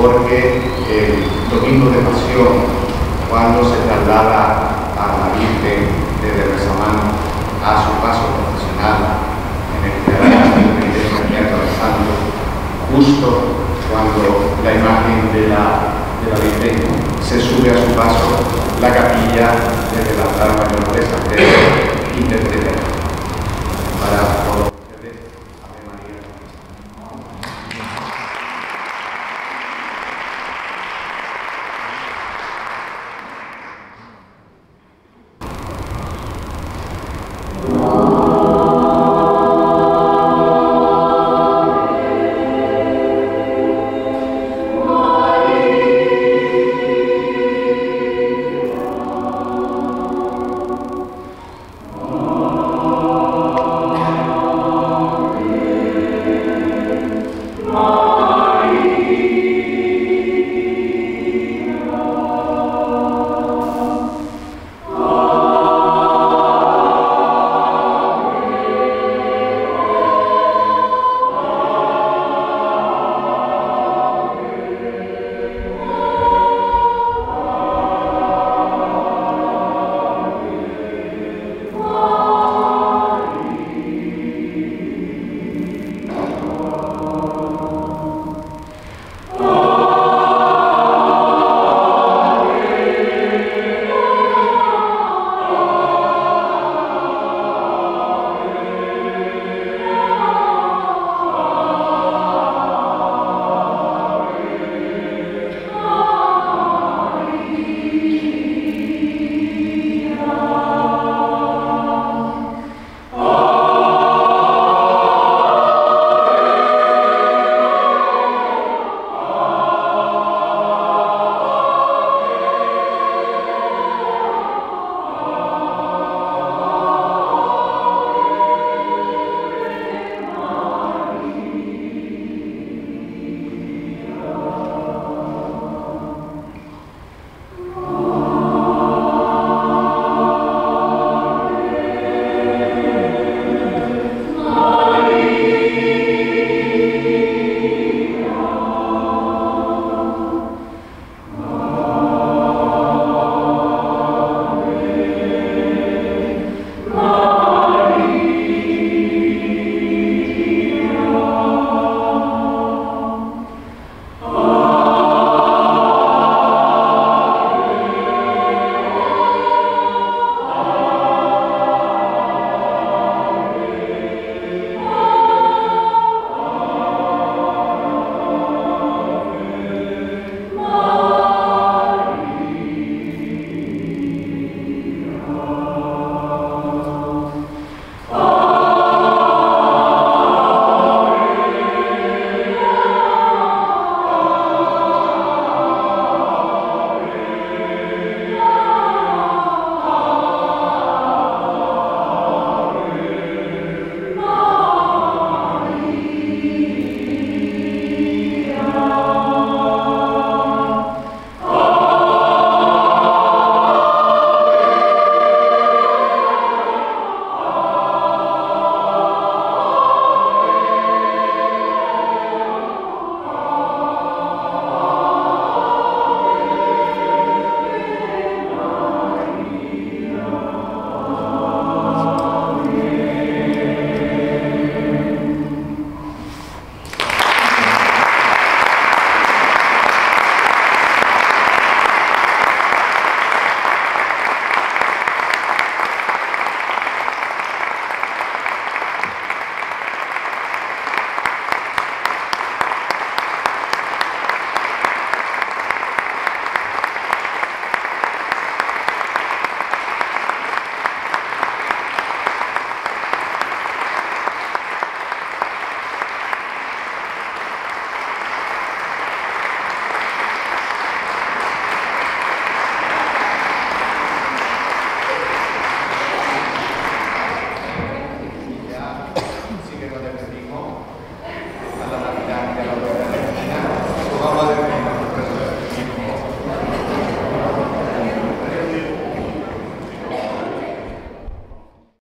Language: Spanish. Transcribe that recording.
porque el domingo de pasión, cuando se traslada a la Virgen desde Rezamán a su paso profesional en el teatro de la Santo, justo cuando la imagen de la, de la Virgen se sube a su paso, la capilla desde la altar mayor de San Pedro interpreta